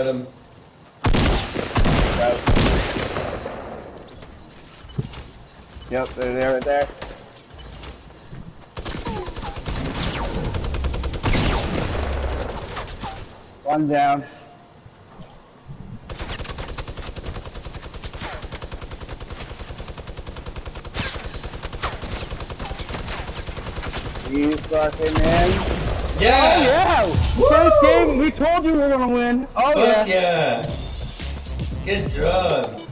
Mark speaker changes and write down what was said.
Speaker 1: Got him.
Speaker 2: Yep, they're there, right there. One down. You fucking man.
Speaker 1: Yeah!
Speaker 2: Oh yeah! Game, we told you we were gonna win. Oh
Speaker 1: Fuck
Speaker 2: yeah.
Speaker 1: yeah! Get drugged.